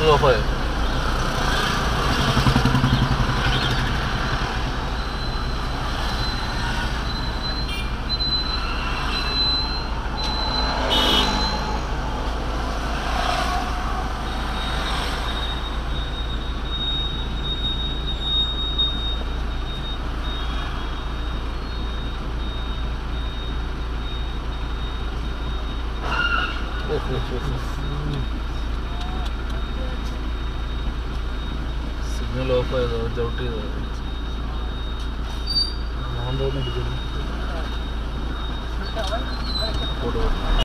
社会。哦 吼 signal of ചെയ്തോ ചവിട്ട് ചെയ്തോ ഞാൻ തോന്നുന്നു